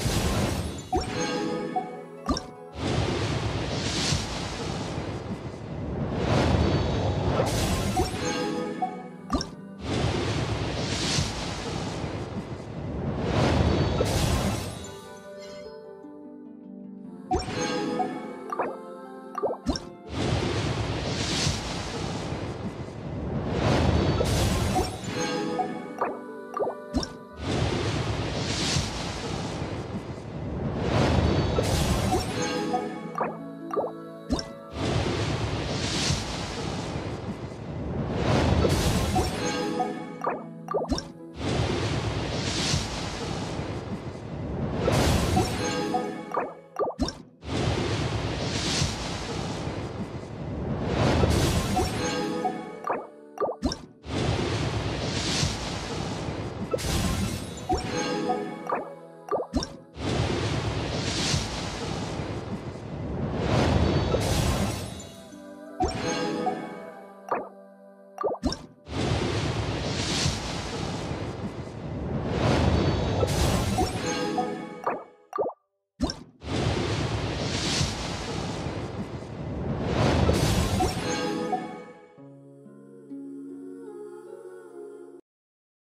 you